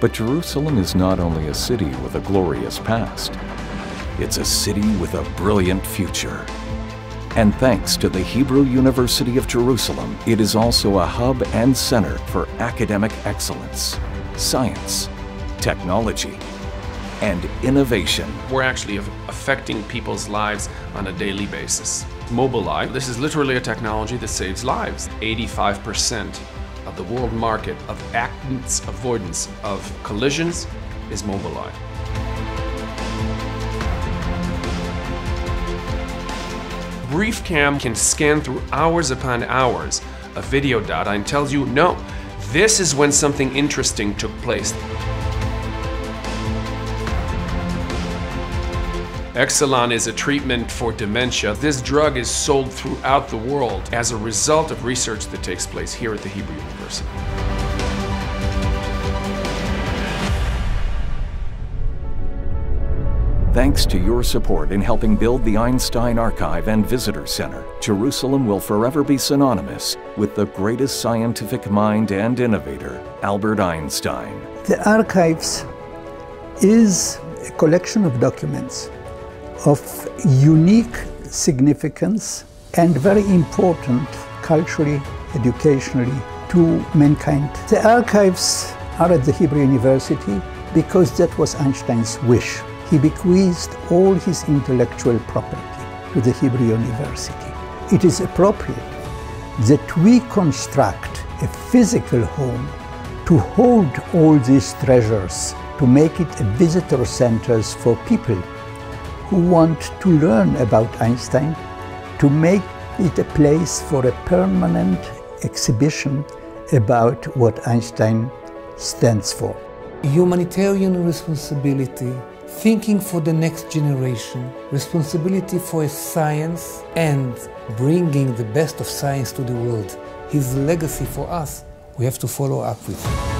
But Jerusalem is not only a city with a glorious past, it's a city with a brilliant future. And thanks to the Hebrew University of Jerusalem, it is also a hub and center for academic excellence, science, technology, and innovation. We're actually affecting people's lives on a daily basis. Mobileye, this is literally a technology that saves lives. 85% of the world market of accidents avoidance of collisions is Mobileye. BriefCam can scan through hours upon hours of video data and tells you, no, this is when something interesting took place. Exelon is a treatment for dementia. This drug is sold throughout the world as a result of research that takes place here at the Hebrew University. Thanks to your support in helping build the Einstein Archive and Visitor Center, Jerusalem will forever be synonymous with the greatest scientific mind and innovator, Albert Einstein. The archives is a collection of documents of unique significance and very important culturally, educationally to mankind. The archives are at the Hebrew University because that was Einstein's wish he bequeathed all his intellectual property to the Hebrew University. It is appropriate that we construct a physical home to hold all these treasures, to make it a visitor centers for people who want to learn about Einstein, to make it a place for a permanent exhibition about what Einstein stands for. Humanitarian responsibility thinking for the next generation, responsibility for science, and bringing the best of science to the world. His legacy for us, we have to follow up with.